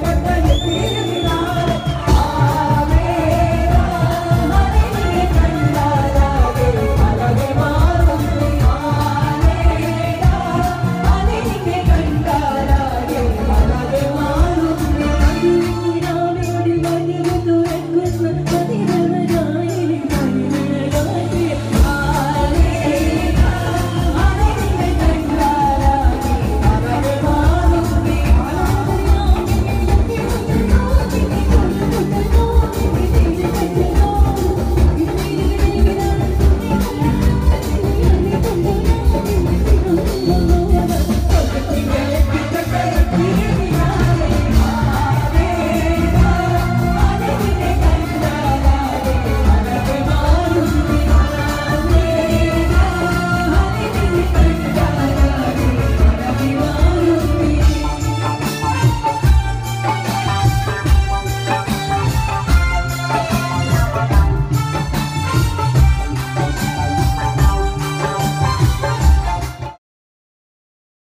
давай, давай.